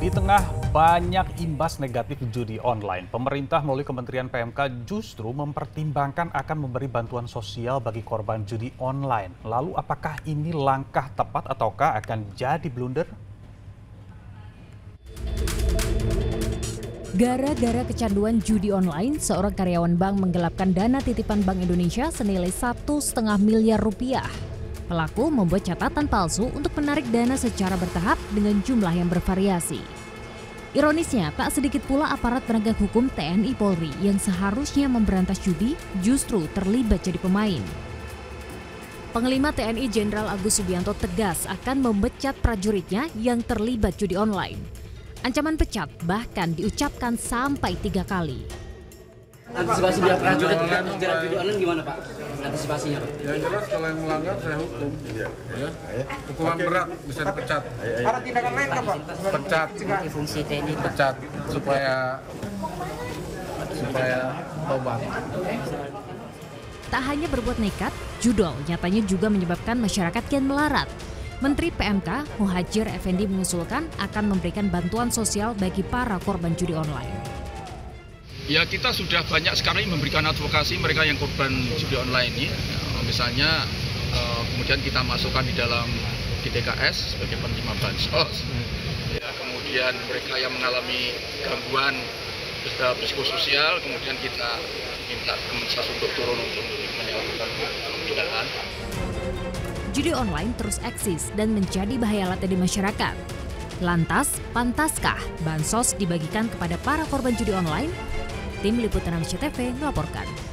Di tengah banyak imbas negatif judi online, pemerintah melalui Kementerian PMK justru mempertimbangkan akan memberi bantuan sosial bagi korban judi online. Lalu apakah ini langkah tepat ataukah akan jadi blunder? Gara-gara kecanduan judi online, seorang karyawan bank menggelapkan dana titipan Bank Indonesia senilai satu setengah miliar rupiah. Pelaku membuat catatan palsu untuk menarik dana secara bertahap dengan jumlah yang bervariasi. Ironisnya, tak sedikit pula aparat penegak hukum TNI Polri yang seharusnya memberantas judi justru terlibat jadi pemain. Pengelima TNI Jenderal Agus Subianto tegas akan memecat prajuritnya yang terlibat judi online. Ancaman pecat bahkan diucapkan sampai tiga kali. Antisipasi biar prajurit jerat judi online gimana Pak? Antisipasinya Pak? Yang jelas kalau yang melanggar saya hukum. Ya. Hukuman berat bisa dipecat. Ada tindakan lain Pak? Pecat, Fungsi TNI pecat supaya supaya tobat. Tak hanya berbuat nekat, judol nyatanya juga menyebabkan masyarakat kian melarat. Menteri PMK Muhajir Effendi mengusulkan akan memberikan bantuan sosial bagi para korban judi online. Ya kita sudah banyak sekali memberikan advokasi mereka yang korban judi online ini. Ya, Misalnya eh, kemudian kita masukkan di dalam DTKS sebagai penerima bansos. Ya, kemudian mereka yang mengalami gangguan psikososial, kemudian kita minta Kemensos untuk turun untuk melakukan pembinaan. Judi online terus eksis dan menjadi bahaya laten di masyarakat. Lantas, pantaskah bansos dibagikan kepada para korban judi online? Tim Liputan Amnesty TV melaporkan.